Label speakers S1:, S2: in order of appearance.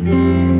S1: Mm-hmm.